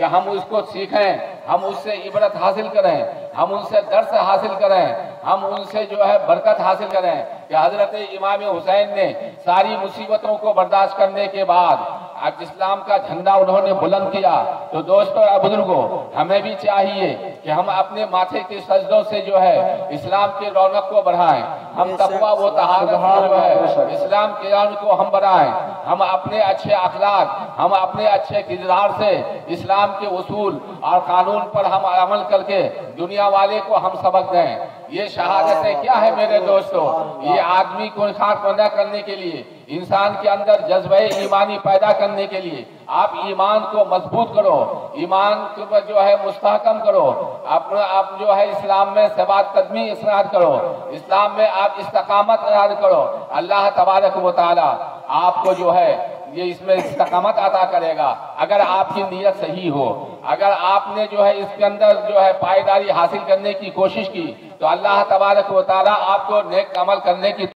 कि हम उसको सीखें, हम उससे इबरत हासिल करें, हम उनसे दर्श हासिल करें, हम उनसे जो है बरकत हासिल करें कि हज़रत इमाम हुसैन ने सारी मुसीबतों को बर्दाश्त करने के बाद आज इस्लाम का झंडा उन्होंने बुलंद किया। तो दोस्तों और बुज़ुर्गों, हमें भी चाहिए कि हम अपने माथे के सजदों से जो है इस्लाम की रौनक को बढ़ाएँ। हम तकवा वो तहारत है। इस्लाम के रौनक को हम बनाए। हम अपने अच्छे अखलाक हम अपने अच्छे किरदार से इस्लाम के उसूल और कानून पर हम अमल करके दुनिया वाले को हम सबक दें। ये शहादतें क्या है मेरे दोस्तों? ये आदमी को खान पैदा करने के लिए, इंसान के अंदर जज्बे ईमानी पैदा करने के लिए। आप ईमान को मज़बूत करो, ईमान को जो है मुस्तकम करो, अपना आप जो है इस्लाम में सबात कदमी इसरार करो, इस्लाम में आप इस्तकामत करो। अल्लाह तबारक व ताला आपको जो है, ये इसमें इस्तकामत अदा करेगा। अगर आपकी नीयत सही हो, अगर आपने जो है इसके अंदर जो है पायदारी हासिल करने की कोशिश की तो अल्लाह तबारक व ताला आपको नेक अमल करने की